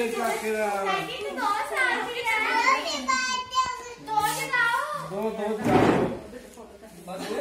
ਦੇ ਕਾਕੇ ਦਾ ਦੋ ਸਾਲ ਦੀ ਹੈ ਦੋ ਜਗਾਓ ਦੋ ਦੋ ਜਾਓ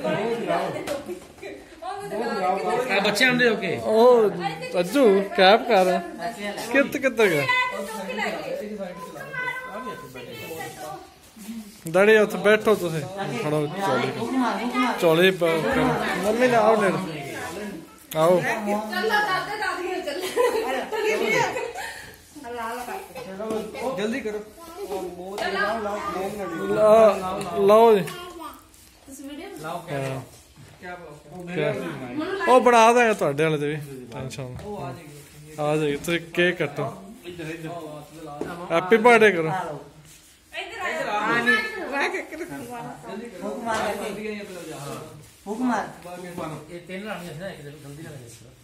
ਦੋ ਜਾਓ ਦੋ ਜਾਓ ਆ ਬੱਚਿਆਂ ਦੇ ਓਕੇ ਉਹ ਅੱਜੂ ਕੈਪ ਕਰ ਕਿੱਤ ਕਿੱਤ ਗਿਆ ਡੈਡੀ ਉੱਥੇ ਬੈਠੋ ਤੁਸੀਂ ਖੜੋ ਚੋਲੇ ਚੋਲੇ ਪਾਓ ਕਰੋ। ਮੰਮੀ ਨੇ ਆਓ ਨੇੜ ਆਓ ਜਲਦੀ ਕਰੋ ਲਾ- ਲਾਓ ਜੀ ਲਾਓ ਹਾਂ। ਕਿਆ ਉਹ ਬਣਾ ਦਾਂਗੇ ਤੁਹਾਡੇ ਵਾਲੇ ਤੇ ਵੀ ਟੈਨਸ਼ਨ ਆ ਜਾਏਗੀ ਤੁਸੀਂ ਕੇਕ ਕੱਟੋ ਹੈਪੀ ਬਰਥਡੇ ਕਰੋ ਹੁਕਮਾਰ ਇਹ ਤਿੰਨ ਲਾਣੀਆਂ ਸੀ ਨਾ ਇੱਕ ਦਿਨ ਜਲਦੀ ਨਾਲ ਇਸ ਦੋ ਸਾਲ ਤਾਂ ਹੋ ਗਈ ਖਾਣ ਦੀ ਪੈਰੀ ਤੇ ਚੱਲ ਉਹ ਰਮਾਲ ਦੇ ਯਾਰ ਚਲੋ ਅਸ਼ਮੀਤ ਲੈ ਆ ਫੜੋ ਆ ਫੜੋ ਚਲੋ ਕਰੋ ਬੰਦ ਮਾਰੋ ਹੁਕਮ ਫੁਕ ਮਾਰ ਫੁਕ ਮਾਰ ਫੁਕ ਮਾਰ ਪਰਲੀ ਨਾ ਚੱਲ ਚਲੋ ਫੁਕ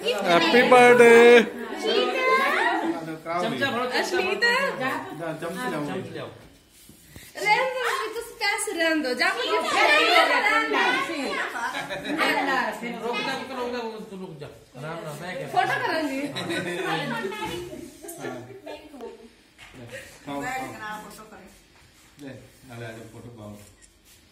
Happy birthday photo photo करें फ़ोटो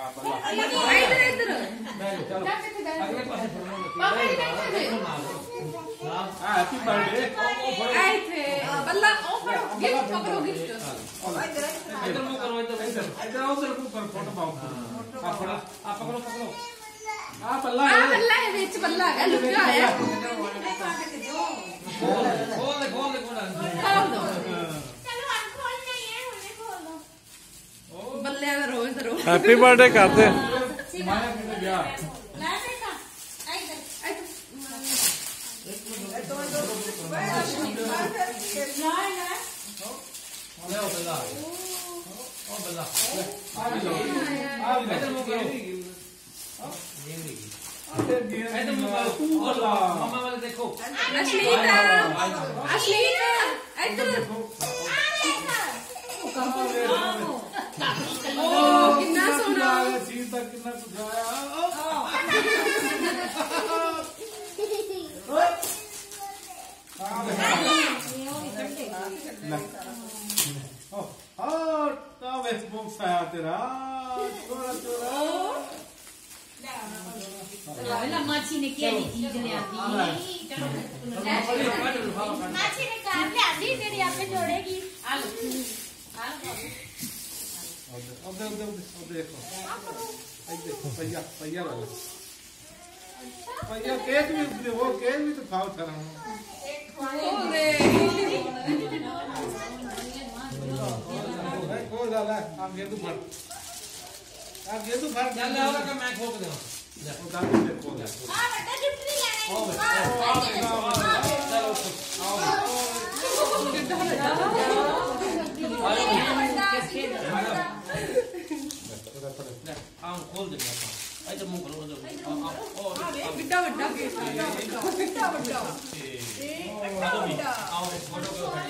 इधर इधर अगले पास हैप्पी बर्थडे आए थे बल्ला ओ पढ़ो गिफ्ट कवर हो। गिफ्ट इधर मुँह करो इधर इधर इधर उधर मुँह करो फ़ोटो पाओ आप पकड़ो आप पकड़ो पकड़ो आ बल्ला है बल्ला है बीच बल्ला है लुका है खोल खोल खोल खोल हैप्पी बर्थडे करते देखो अश्लीता अश्लीता तक न हाँ। हाँ। और तब इस ने क्या चीज़ ले आती। माछी ने काम ले तेरी जोड़ेगी। अब देखो अब देखो अब देखो पहिया पहिया वाला पहिया केक भी वो केक भी तो खाओ था खो डाला आप गेंदू फट आप गेंदू फट डाल लाओ का मैं खोप दे जा वो डाल दे खो जा हाँ बेटा गिफ्ट नहीं लेना आओ बेटा आओ आओ आओ आओ आओ आम खोल दे बेटा इधर तो मुँह खोल दे ओ बिट्टा बट्टा के बिट्टा बट्टा ए बिट्टा आओ फ़ोटो करो हाँ,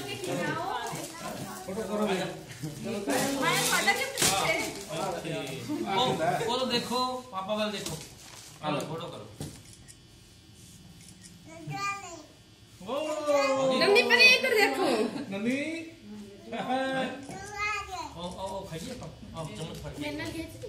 फ़ोटो करो मैं फाटा गिफ्ट ओ वो देखो पापा वाला देखो। हेलो फ़ोटो करो। नंदी पर इधर देखो। नंदी? ओ ओ खाइए पापा। ओ चम्मच खाइए मैंने खेची।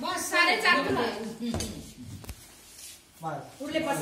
बहुत सारे चार बस